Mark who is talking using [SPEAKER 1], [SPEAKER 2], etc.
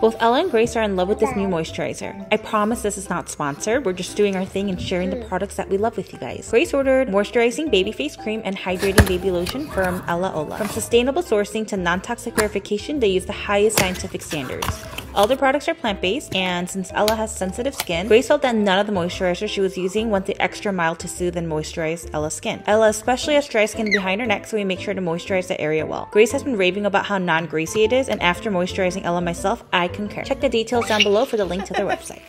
[SPEAKER 1] Both Ella and Grace are in love with this new moisturizer. I promise this is not sponsored. We're just doing our thing and sharing the products that we love with you guys. Grace ordered moisturizing baby face cream and hydrating baby lotion from Ella Ola. From sustainable sourcing to non-toxic verification, they use the highest scientific standards. All the products are plant-based, and since Ella has sensitive skin, Grace felt that none of the moisturizer she was using went the extra mile to soothe and moisturize Ella's skin. Ella especially has dry skin behind her neck, so we make sure to moisturize the area well. Grace has been raving about how non-greasy it is, and after moisturizing Ella myself, I concur. Check the details down below for the link to their website.